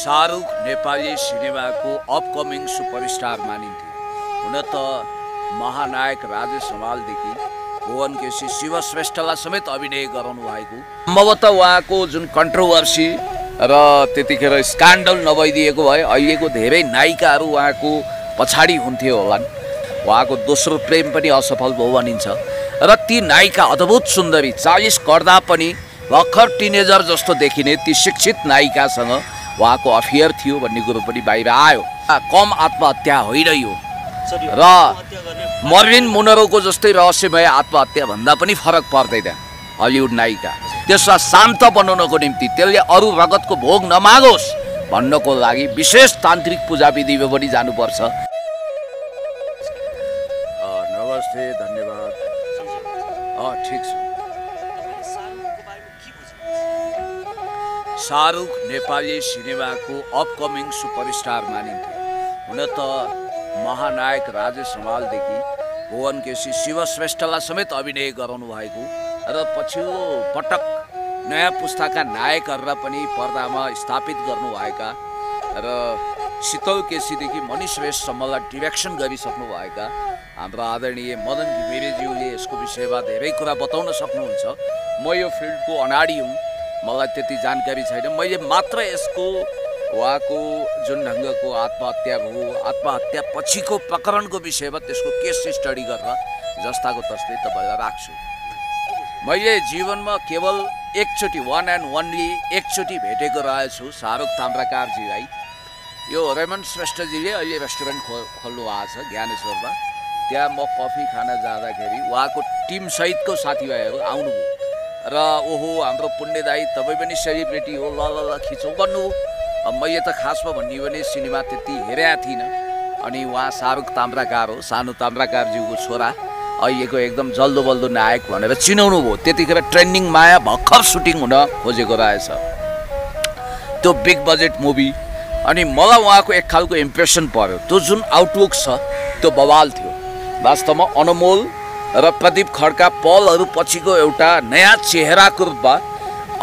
शाहरुख नेपाली सिनेमाको upcoming superstar मानिन्थ्यो हुन त महानायक राजेश हमालदेखि भुवन केसी शिव श्रेष्ठलाई समेत अभिनय गराउनु भएको। सम्भवतः उहाँको जुन कन्ट्रोभर्सी र त्यतिखेर स्क्यान्डल नभइदिएको भए अहिलेको धेरै नायिकाहरू उहाँको पछाडि हुन्थ्यो होलान्। उहाँको दोस्रो प्रेम पनि असफल भयो भनिन्छ। र ती नायिका अद्भुत सुन्दरी चालिस गर्दा पनि भर्खर टिनेजर जस्तो देखिने ती शिक्षित नायिकासँग उहाँको अफियर थियो भन्ने कुरो पनि बाहिर आयो। कम आत्महत्या होइन यो र मर्विन मुनरोको जस्तै रहस्यमय आत्महत्या भन्दा पनि फरक पर्दैन हलिउड नायिका। त्यसलाई शान्त बनाउनको निम्ति त्यसले अरू रगतको भोग नमागोस् भन्नको लागि विशेष तान्त्रिक पूजा विधिमा पनि जानुपर्छ। नमस्ते धन्यवाद। ठिक छ। शाहरुख नेपाली सिनेमाको अपकमिङ सुपरस्टार मानिन्थ्यो हुन त महानायक राजेश हमालदेखि भुवन केसी शिव श्रेष्ठलाई समेत अभिनय गराउनु भएको र पछिल्लो पटक नयाँ पुस्ताका नायकहरूलाई पनि पर्दामा स्थापित गर्नुभएका र शीतल केसीदेखि मनिष श्रेष्ठसम्मलाई डिरेक्सन गरिसक्नुभएका हाम्रो आदरणीय मदन घिमिरेज्यूले यसको विषयमा धेरै कुरा बताउन सक्नुहुन्छ। म यो फिल्डको अनाडी हुँ। मलाई त्यति जानकारी छैन। मैले मात्र यसको उहाँको जुन ढङ्गको आत्महत्या भयो आत्महत्या पछिको प्रकरणको विषयमा त्यसको केस स्टडी गरेर जस्ताको तस्तै तपाईँलाई राख्छु। मैले जीवनमा केवल एकचोटि वान एन्ड वानली एकचोटि भेटेको रहेछु शाहरुख ताम्राकारजीलाई यो रेमन श्रेष्ठजीले अहिले रेस्टुरेन्ट खो खोल्नु भएको छ ज्ञानेश्वरमा। त्यहाँ म कफी खान जाँदाखेरि उहाँको टिमसहितको साथीभाइहरू आउनुभयो। र ओहो हाम्रो पुण्य दाई तपाईँ पनि सेलिब्रेटी हो ल ल खिचौँ भन्नु। अब मैले त खासमा भन्ने भने सिनेमा त्यति हेरेका थिइनँ। अनि उहाँ शाहरुख ताम्राकार हो सानो ताम्राकारज्यूको छोरा। अहिलेको एकदम जल्दो बल्दो नायक भनेर चिनाउनु भयो। त्यतिखेर ट्रेन्डिङ माया भर्खर सुटिङ हुन खोजेको रहेछ। त्यो बिग बजेट मुभी। अनि मलाई उहाँको एक खालको इम्प्रेसन पर्यो। त्यो जुन आउटलुक छ त्यो बवाल थियो। वास्तवमा अनमोल र प्रदीप खड्का पलहरू पछिको एउटा नयाँ चेहराको रूपमा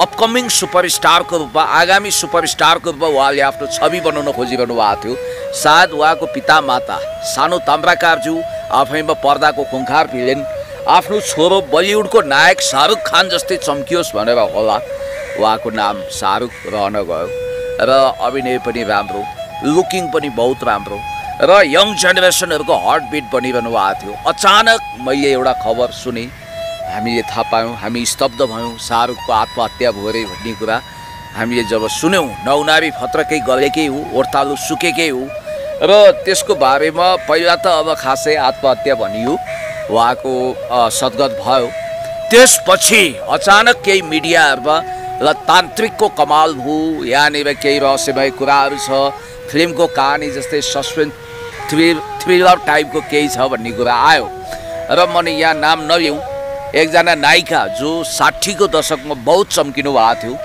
अपकमिङ सुपरस्टारको रूपमा आगामी सुपरस्टारको रूपमा उहाँले आफ्नो छवि बनाउन खोजिरहनु भएको थियो। सायद उहाँको पिता माता सानो ताम्राकारज्यू आफैमा पर्दाको खुङ्खार फिलेन आफ्नो छोरो बलिउडको नायक शाहरुख खान जस्तै चम्कियोस् भनेर होला। उहाँको नाम शाहरुख रहन गयो। र अभिनय पनि राम्रो लुकिङ पनि बहुत राम्रो। र यङ जेनेरेसनहरूको हार्ट बिट बनिरहनु भएको थियो। अचानक मैले एउटा खबर सुने। हामीले थाहा पायौँ हामी स्तब्ध भयौँ शाहरुखको आत्महत्या भयो अरे भन्ने कुरा। हामीले जब सुन्यौँ नौनारी फत्रकै गलेकै हो ओर्तालु सुकेकै हो र त्यसको बारेमा पहिला त अब खासै आत्महत्या भनियो उहाँको सद्गत भयो। त्यसपछि अचानक केही मिडियाहरूमा ल तान्त्रिकको कमाल भयो यहाँनिर केही रहस्यमय कुराहरू छ फिल्मको कहानी जस्तै सस्पेन्स थ्रिल थ्रिलर टाइपको केही छ भन्ने कुरा आयो। र मैले यहाँ नाम नलिउँ। एकजना नायिका जो साठीको दशकमा बहुत चम्किनु भएको थियो।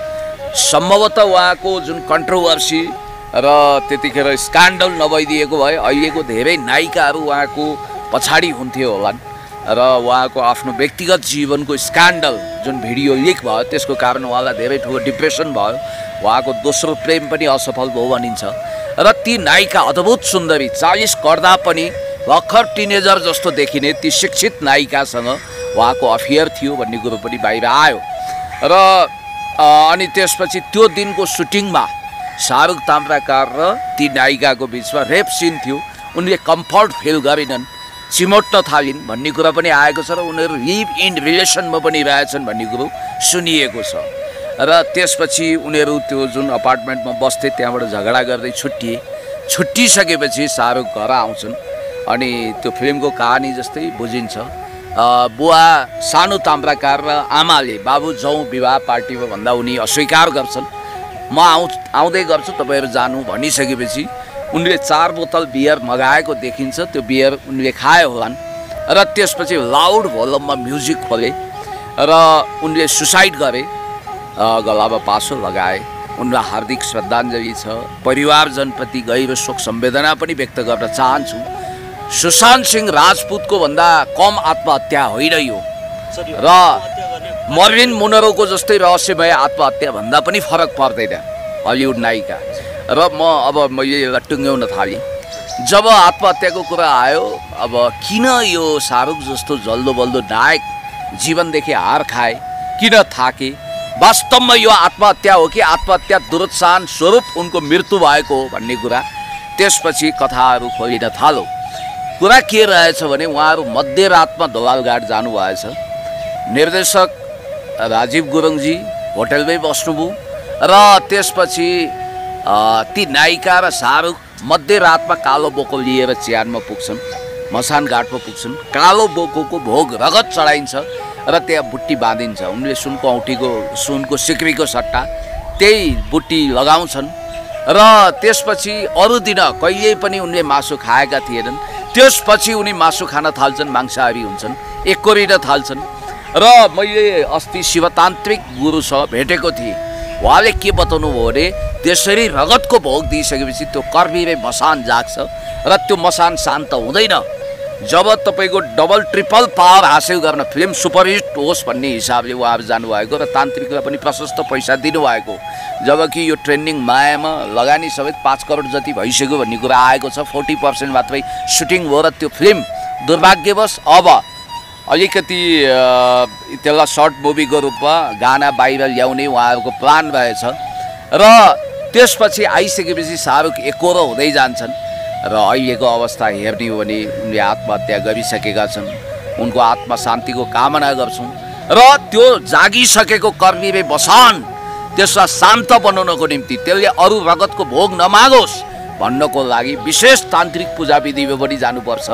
सम्भवतः उहाँको जुन कन्ट्रोभर्सी र त्यतिखेर स्क्यान्डल नभइदिएको भए अहिलेको धेरै नायिकाहरू उहाँको पछाडि हुन्थ्यो होलान्। र उहाँको आफ्नो व्यक्तिगत जीवनको स्क्यान्डल जुन भिडियो लिक भयो त्यसको कारण उहाँलाई धेरै ठुलो डिप्रेसन भयो। उहाँको दोस्रो प्रेम पनि असफल भयो भनिन्छ। र ती नायिका अद्भुत सुन्दरी चालिस गर्दा पनि भर्खर टिनेजर जस्तो देखिने ती शिक्षित नायिकासँग उहाँको अफियर थियो भन्ने कुरो पनि बाहिर आयो। र अनि त्यसपछि त्यो दिनको सुटिङमा शाहरुख ताम्राकार र ती नायिकाको बिचमा रेप सिन थियो। उनले कम्फर्ट फिल गरेनन् चिमोट्न थालिन् भन्ने कुरा पनि आएको छ र उनीहरू लिभ इन रिलेसनमा पनि रहेछन् भन्ने कुरो सुनिएको छ। र त्यसपछि उनीहरू त्यो जुन अपार्टमेन्टमा बस्थे त्यहाँबाट झगडा गर्दै छुट्टिए छुट्टिसकेपछि शाहरुख घर आउँछन्। अनि त्यो फिल्मको कहानी जस्तै बुझिन्छ। बुवा सानो ताम्राकार र आमाले बाबु जाउँ विवाह पार्टीमा भन्दा उनी अस्वीकार गर्छन्। म आउँ आउँदै गर्छु तपाईँहरू जानु भनिसकेपछि उनले चार बोतल बियर मगाएको देखिन्छ। त्यो बियर उनले खाए होलान्। र त्यसपछि लाउड भोलममा म्युजिक खोले। र उनले सुसाइड गरे। गलामा पासो लगाए। उनलाई हार्दिक श्रद्धाञ्जली छ। परिवारजनप्रति गहिरो शोक सम्वेदना पनि व्यक्त गर्न चाहन्छु। सुशान्त सिंह राजपुतको भन्दा कम आत्महत्या होइन यो। र मर्विन मुनरोको जस्तै रहस्यमय आत्महत्या भन्दा पनि फरक पर्दैन हलिउड नायिका। र म अब मैले यसलाई टुङ्ग्याउन थालेँ। जब आत्महत्याको कुरा आयो अब किन यो शाहरुख जस्तो जल्दो बल्दो नायक जीवनदेखि हार खाए किन थाके? वास्तवमा यो आत्महत्या हो कि आत्महत्या दुरोत्साहन स्वरूप उनको मृत्यु भएको हो भन्ने कुरा त्यसपछि कथाहरू खोलिन थालो। कुरा के रहेछ भने उहाँहरू मध्यरातमा दोलालघाट जानुभएछ। निर्देशक राजीव गुरुङजी होटेलमै बस्नुभयो र त्यसपछि ती नायिका र शाहरुख मध्यरातमा कालो बोको लिएर चिहानमा पुग्छन् मसान घाटमा पुग्छन्। कालो बोकोको भोग रगत चढाइन्छ। र त्यहाँ बुट्टी बाँधिन्छ। उनले सुनको औँठीको सुनको सिक्रीको सट्टा त्यही बुट्टी लगाउँछन्। र त्यसपछि अरू दिन कहिल्यै पनि उनले मासु खाएका थिएनन्। त्यसपछि उनी मासु खान थाल्छन् मांसाहारी हुन्छन् एकोरिन थाल्छन्। र मैले अस्ति शिवतान्त्रिक गुरुसँग भेटेको थिएँ। उहाँले के बताउनु भयो भने त्यसरी रगतको भोग दिइसकेपछि त्यो कर्मीले मसान जाग्छ र त्यो मसान शान्त हुँदैन। जब तपाईँको डबल ट्रिपल पावर हासिल गर्न फिल्म सुपरहिट होस् भन्ने हिसाबले उहाँहरू जानुभएको र तान्त्रिकलाई पनि प्रशस्त पैसा दिनुभएको। जबकि यो ट्रेन्डिङ मायामा लगानी समेत पाँच करोड जति भइसक्यो भन्ने कुरा आएको छ फोर्टी पर्सेन्ट मात्रै सुटिङ भयो र त्यो फिल्म दुर्भाग्यवश अब अलिकति त्यसलाई सर्ट मुभीको रूपमा गाना बाहिर ल्याउने उहाँहरूको प्लान रहेछ। र त्यसपछि आइसकेपछि शाहरुख एकरो हुँदै जान्छन्। र अहिलेको अवस्था हेर्ने हो भने उनले आत्महत्या गरिसकेका छन्। उनको आत्मा शान्तिको कामना गर्छौँ र त्यो जागिसकेको कर्मीले बसान त्यसलाई शान्त बनाउनको निम्ति त्यसले अरू रगतको भोग नमागोस् भन्नको लागि विशेष तान्त्रिक पूजा विधिमा पनि जानुपर्छ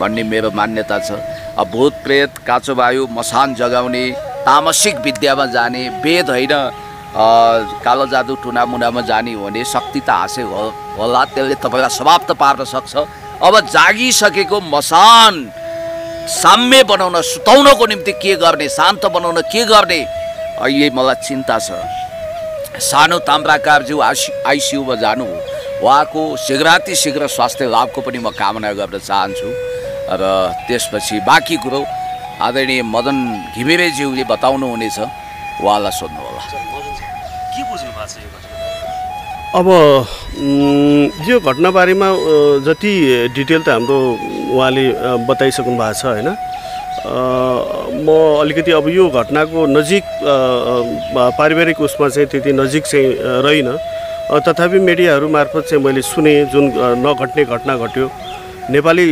भन्ने मेरो मान्यता छ। अब भूत प्रेत काँचो वायु मसान जगाउने तामसिक विद्यामा जाने वेद होइन कालो जादु टुनामुनामा जाने हो भने शक्ति त हासिल हो होला। त्यसले तपाईँलाई समाप्त पार्न सक्छ। अब जागिसकेको मसान साम्य बनाउन सुताउनको निम्ति के गर्ने शान्त बनाउन के गर्ने अहिले मलाई चिन्ता छ। सानो ताम्राकारज्यू आइसि आइसियुमा जानु उहाँको शीघ्राति शीघ्र स्वास्थ्य लाभको पनि म कामना गर्न चाहन्छु। र त्यसपछि बाँकी कुरो आदरणीय मदन घिमिरेज्यूले बताउनु हुनेछ उहाँलाई सोध्नुहोला। के बुझ्नु भएको यो अब यो घटनाबारेमा जति डिटेल त हाम्रो उहाँले बताइसक्नु भएको छ होइन? म अलिकति अब यो घटनाको नजिक पारिवारिक उसमा चाहिँ त्यति नजिक चाहिँ रहिनँ। तथापि मिडियाहरू मार्फत चाहिँ मैले सुने जुन नघट्ने घटना घट्यो। नेपाली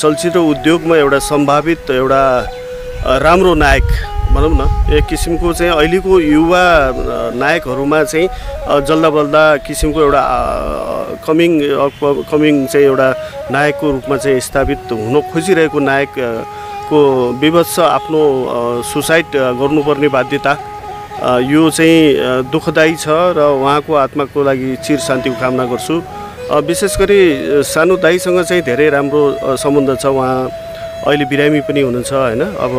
चलचित्र उद्योगमा एउटा सम्भावित एउटा राम्रो नायक भनौँ न एक किसिमको चाहिँ अहिलेको युवा नायकहरूमा चाहिँ जल्दा बल्दा किसिमको एउटा कमिङ कमिङ चाहिँ एउटा नायकको रूपमा चाहिँ स्थापित हुन खोजिरहेको नायक अ, को विवश आफ्नो सुसाइड गर्नुपर्ने बाध्यता यो चाहिँ दुःखदायी छ र उहाँको आत्माको लागि चिर शान्तिको कामना गर्छु। विशेष गरी सानो दाईसँग चाहिँ धेरै राम्रो सम्बन्ध छ उहाँ। अहिले बिरामी पनि हुनुहुन्छ होइन? अब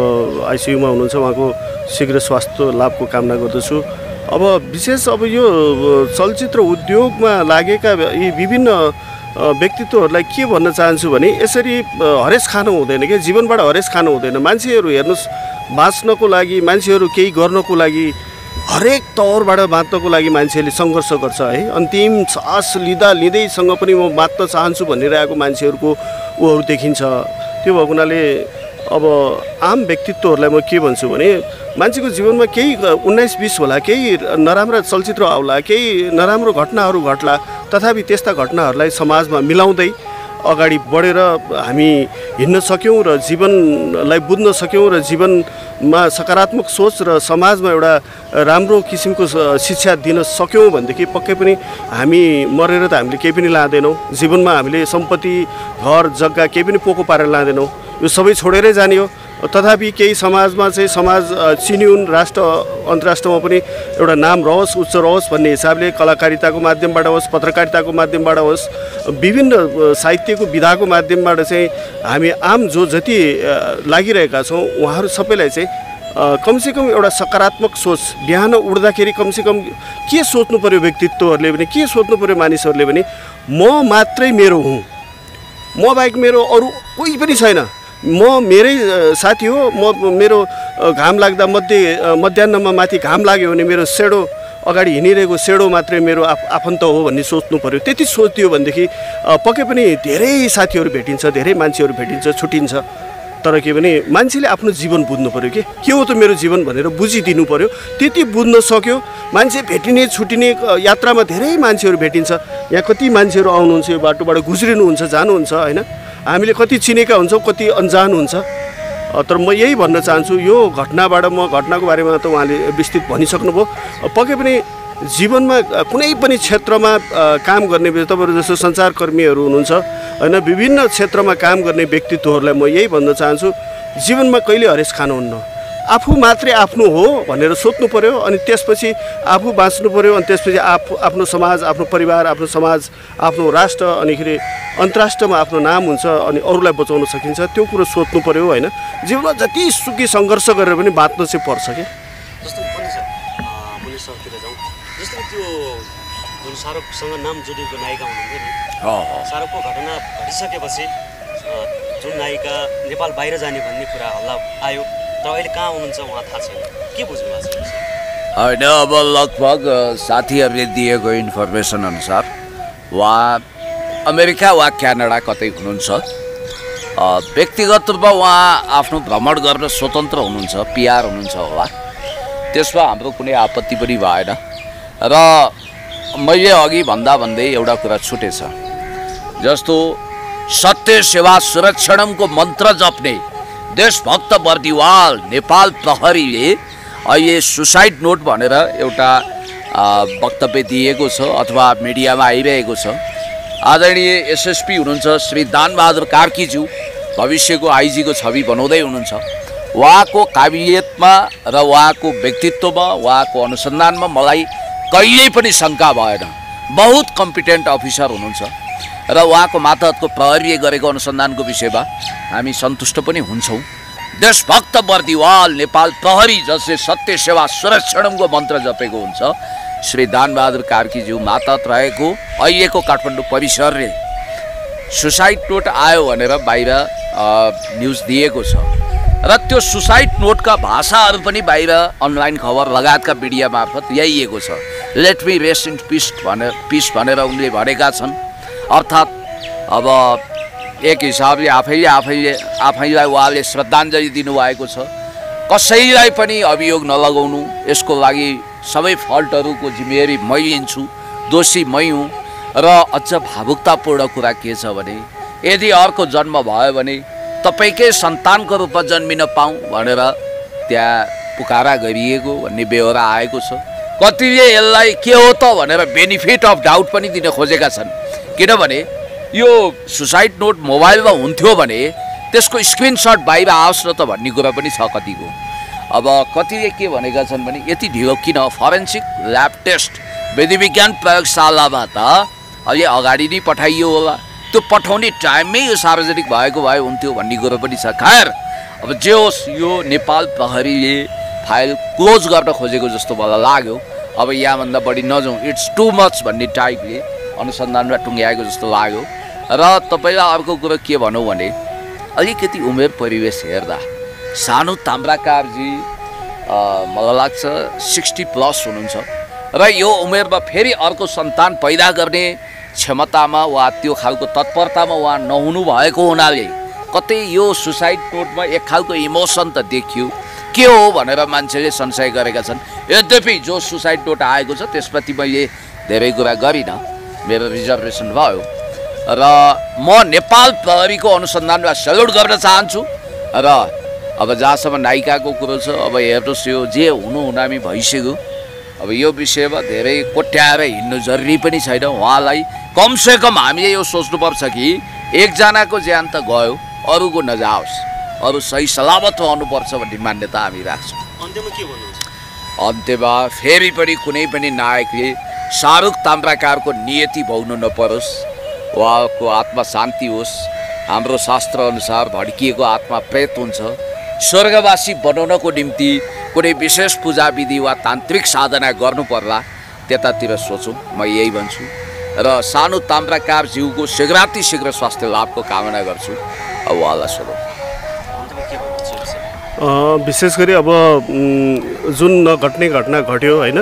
आइसियुमा हुनुहुन्छ उहाँको शीघ्र स्वास्थ्य लाभको कामना गर्दछु। अब विशेष अब यो चलचित्र उद्योगमा लागेका यी विभिन्न व्यक्तित्वहरूलाई के भन्न चाहन्छु भने यसरी हरेस खानु हुँदैन कि जीवनबाट हरेस खानु हुँदैन। मान्छेहरू हेर्नुहोस् बाँच्नको लागि मान्छेहरू केही गर्नको लागि हरेक तौरबाट बाँच्नको लागि मान्छेले सङ्घर्ष गर्छ है? अन्तिम सास लिँदा लिँदैसँग पनि म बाँच्न चाहन्छु भनिरहेको मान्छेहरूको ऊहरू देखिन्छ। त्यो भएको हुनाले अब आम व्यक्तित्वहरूलाई म के भन्छु भने मान्छेको जीवनमा केही उन्नाइस बिस होला केही नराम्रा चलचित्र आउला केही नराम्रो घटनाहरू घट्ला तथापि त्यस्ता घटनाहरूलाई समाजमा मिलाउँदै अगाडि बढेर हामी हिँड्न सक्यौँ र जीवनलाई बुझ्न सक्यौँ र जीवनमा सकारात्मक सोच र समाजमा एउटा राम्रो किसिमको शिक्षा दिन सक्यौँ भनेदेखि पक्कै पनि हामी मरेर त हामीले केही पनि लाँदैनौँ। जीवनमा हामीले सम्पत्ति घर जग्गा केही पनि पोको पारेर लाँदैनौँ। यो सबै छोडेरै जाने हो। तथापि केही समाजमा चाहिँ समाज अ, चिनिउन् राष्ट्र अन्तर्राष्ट्रमा पनि एउटा नाम रहोस् उच्च रहोस् भन्ने हिसाबले कलाकारिताको माध्यमबाट होस् पत्रकारिताको माध्यमबाट होस् विभिन्न साहित्यको विधाको माध्यमबाट चाहिँ हामी आम जो जति लागिरहेका छौँ उहाँहरू सबैलाई चाहिँ कमसेकम एउटा सकारात्मक सोच बिहान उठ्दाखेरि कमसेकम के सोच्नु पऱ्यो व्यक्तित्वहरूले भने के सोच्नु पऱ्यो मानिसहरूले भने म मात्रै मेरो हुँ। म बाहेक मेरो अरू कोही पनि छैन। म मेरै साथी हो। म मेरो घाम लाग्दा मध्ये मध्याहमा माथि घाम लाग्यो भने मेरो सेडो अगाडि हिँडिरहेको सेडो मात्रै मेरो आफ आफन्त हो भन्ने सोच्नु पऱ्यो त्यति सोचिदियो भनेदेखि पक्कै पनि धेरै साथीहरू भेटिन्छ धेरै मान्छेहरू भेटिन्छ छुट्टिन्छ तर के भने मान्छेले आफ्नो जीवन बुझ्नु पऱ्यो कि? के हो त मेरो जीवन भनेर बुझिदिनु पऱ्यो त्यति बुझ्न सक्यो। मान्छे भेटिने छुट्टिने अ, यात्रामा धेरै मान्छेहरू भेटिन्छ। यहाँ कति मान्छेहरू आउनुहुन्छ यो बाटोबाट गुज्रिनुहुन्छ जानुहुन्छ होइन? हामीले कति चिनेका हुन्छौँ कति अन्जान हुन्छ। तर म यही भन्न चाहन्छु यो घटनाबाट म घटनाको बारेमा त उहाँले विस्तृत भनिसक्नुभयो। पक्कै पनि जीवनमा कुनै पनि क्षेत्रमा काम गर्ने तपाईँहरू जस्तो सञ्चारकर्मीहरू हुनुहुन्छ होइन विभिन्न क्षेत्रमा काम गर्ने व्यक्तित्वहरूलाई म यही भन्न चाहन्छु जीवनमा कहिले हरेस खानुहुन्न? आफू मात्रै आफ्नो हो भनेर सोध्नु पऱ्यो अनि त्यसपछि आफू बाँच्नु पऱ्यो अनि त्यसपछि आफू आफ्नो समाज आफ्नो परिवार आफ्नो समाज आफ्नो राष्ट्र अनिखेरि अन्तर्राष्ट्रमा आफ्नो नाम हुन्छ अनि अरूलाई बचाउन सकिन्छ त्यो कुरो सोध्नु पऱ्यो होइन। जीवनमा जति सुखी सङ्घर्ष गरेर पनि बाँच्न चाहिँ पर्छ कि। जुन शाहरुखसँग नाम जोडिएको नायिका हुनुहुन्थ्यो नि हो हो शाहरुखको घटना घटिसकेपछि जुन नायिका नेपाल बाहिर जाने भन्ने कुरा हल्ला आयो होइन अब लगभग साथीहरूले दिएको इन्फर्मेसन अनुसार उहाँ अमेरिका वा क्यानाडा कतै हुनुहुन्छ। व्यक्तिगत रूपमा उहाँ आफ्नो भ्रमण गर्न स्वतन्त्र हुनुहुन्छ पिआर हुनुहुन्छ होला। त्यसमा हाम्रो कुनै आपत्ति पनि भएन। र मैले अघि भन्दा भन्दै एउटा कुरा छुटेछ। जस्तो सत्य सेवा सुरक्षणमको मन्त्र जप्ने देशभक्त बर्दिवाल नेपाल प्रहरीले अहिले सुसाइड नोट भनेर एउटा वक्तव्य दिएको छ अथवा मिडियामा आइरहेको छ। आदरणीय एसएसपी हुनुहुन्छ श्री दानबहादुर कार्कीज्यू। भविष्यको आइजीको छवि बनाउँदै हुनुहुन्छ। उहाँको काबिलियतमा र उहाँको व्यक्तित्वमा उहाँको अनुसन्धानमा मलाई कहिल्यै पनि शङ्का भएन। बहुत कम्पिटेन्ट अफिसर हुनुहुन्छ। र उहाँको मातहतको प्रहरीले गरेको अनुसन्धानको विषयमा हामी सन्तुष्ट पनि हुन्छौँ। देशभक्त बर्दिवाल नेपाल प्रहरी जसले सत्य सेवा सुरक्षणमको मन्त्र जपेको हुन्छ श्री दानबहादुर कार्कीज्यू मातहत रहेको अहिलेको काठमाडौँ परिसरले सुसाइड नोट आयो भनेर बाहिर न्युज दिएको छ। र त्यो सुसाइड नोटका भाषाहरू पनि बाहिर अनलाइन खबर लगायतका मिडिया मार्फत ल्याइएको छ। Let me rest in peace भनेर पिस भनेर उनले भनेका छन्। अर्थात् अब एक हिसाबले आफैले आफैले आफैलाई उहाँले श्रद्धाञ्जली दिनुभएको छ। कसैलाई पनि अभियोग नलगाउनु यसको लागि सबै फल्टहरूको जिम्मेवारी मै लिन्छु दोषी मै हुँ। र अझ भावुकतापूर्ण कुरा के छ भने यदि अर्को जन्म भयो भने तपाईँकै सन्तानको रूपमा जन्मिन पाऊँ भनेर त्यहाँ पुकारा गरिएको भन्ने बेहोरा आएको छ। कतिले यसलाई के हो त भनेर बेनिफिट अफ डाउट पनि दिन खोजेका छन्। किनभने यो सुसाइड नोट मोबाइलमा हुन्थ्यो भने त्यसको स्क्रिनसट बाहिर आओस् न त भन्ने कुरा पनि छ कतिको। अब कतिले के भनेका छन् भने यति ढिलो किन? फरेन्सिक ल्याब टेस्ट विधिविज्ञान प्रयोगशालामा त अहिले अगाडि नै पठाइयो होला। त्यो पठाउने टाइममै यो सार्वजनिक भएको भए हुन्थ्यो भन्ने कुरो पनि छ। खैर अब जे होस् यो नेपाल प्रहरीले फाइल क्लोज गर्न खोजेको जस्तो मलाई लाग्यो। अब यहाँभन्दा बढी नजाउँ। इट्स टु मच भन्ने टाइपले अनुसन्धानमा टुङ्ग्याएको जस्तो लाग्यो। र तपाईँलाई अर्को कुरो के भनौँ भने अलिकति उमेर परिवेश हेर्दा सानो ताम्राकारजी मलाई लाग्छ सिक्सटी प्लस हुनुहुन्छ। र यो उमेरमा फेरि अर्को सन्तान पैदा गर्ने क्षमतामा वा त्यो खालको तत्परतामा उहाँ नहुनु भएको हुनाले कतै यो सुसाइड नोटमा एक खालको इमोसन त देखियो। के हो भनेर मान्छेले संशय गरेका छन्। यद्यपि जो सुसाइड नोट आएको छ त्यसप्रति मैले धेरै कुरा गरिनँ। मेरो रिजर्भेसन भयो र म नेपाल प्रहरीको अनुसन्धानलाई सेल्युट गर्न चाहन्छु र अब जहाँसम्म नायिकाको कुरो छ अब हेर्नुहोस् यो जे हुनु हुनामी भइसक्यो। अब यो विषयमा धेरै कोट्याएर हिँड्नु जरुरी पनि छैन। उहाँलाई कमसेकम हामीले यो सोच्नुपर्छ कि एकजनाको ज्यान त गयो अरूको नजाओस्। अरू सही सलामत रहनुपर्छ भन्ने मान्यता हामी राख्छौँ। अन्त्यमा के भन्नुहुन्छ? अन्त्यमा फेरि पनि कुनै पनि नायकले शाहरुख ताम्राकारको नियति भोग्नु नपरोस्। उहाँको आत्मा शान्ति होस्। हाम्रो शास्त्रअनुसार भड्किएको आत्मा प्रेत हुन्छ। स्वर्गवासी बनाउनको निम्ति कुनै विशेष पूजा विधि वा तान्त्रिक साधना गर्नु पर्ला त्यतातिर सोचौँ। म यही भन्छु। र सानो ताम्राकार जीवको शीघ्राति शीघ्र स्वास्थ्य लाभको कामना गर्छु। अब उहाँलाई सोधौँ। विशेष गरी अब जुन नघट्ने घटना घट्यो होइन?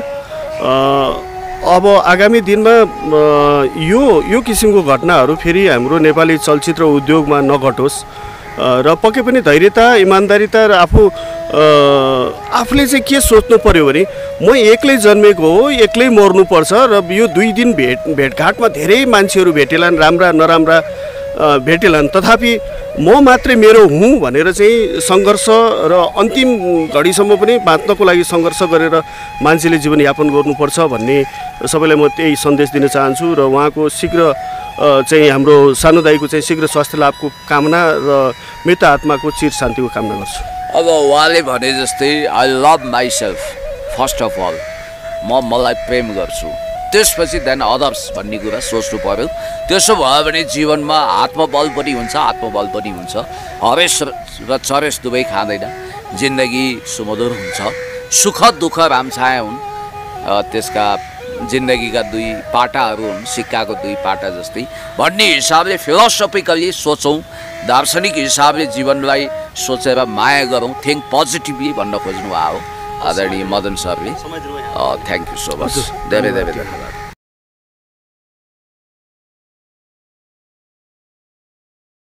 अब आगामी दिनमा यो यो किसिमको घटनाहरू फेरि हाम्रो नेपाली चलचित्र उद्योगमा नघटोस्। र पक्कै पनि धैर्यता इमान्दारिता र आफू आफूले चाहिँ के सोच्नु पर्यो भने म एक्लै जन्मेको हो एक्लै मर्नुपर्छ र यो दुई दिन भेट भेटघाटमा धेरै मान्छेहरू भेटेलान् राम्रा नराम्रा अ, भेटेलान्। तथापि म मात्रै मेरो हुँ भनेर चाहिँ सङ्घर्ष र अन्तिम घडीसम्म पनि बाँच्नको लागि सङ्घर्ष गरेर मान्छेले जीवनयापन गर्नुपर्छ भन्ने सबैलाई म त्यही सन्देश दिन चाहन्छु र उहाँको शीघ्र चाहिँ हाम्रो सानो दाईको चाहिँ शीघ्र स्वास्थ्य लाभको कामना र मृत आत्माको चिर शान्तिको कामना गर्छु। अब उहाँले भने जस्तै I love myself first of all म मलाई प्रेम गर्छु। त्यसपछि देन अदर्स भन्ने कुरा सोच्नु पर्यो। त्यसो भयो भने जीवनमा आत्मबल पनि हुन्छ आत्मबल पनि हुन्छ। हरेस र चरेस दुवै खाँदैन। जिन्दगी सुमधुर हुन्छ। सुख दुःख रामछाया हुन्। त्यसका जिन्दगीका दुई पाटाहरू हुन् सिक्काको दुई पाटा जस्तै। भन्ने हिसाबले फिलोसफिकली सोचौँ। दार्शनिक हिसाबले जीवनलाई सोचेर माया गरौँ। थिङ्क पोजिटिभली भन्न खोज्नु भयो आदरणीय मदन सरले। थ्याङ्क यू सो मच धेरै धेरै धन्यवाद।